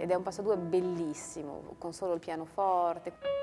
ed è un passo due bellissimo, con solo il pianoforte.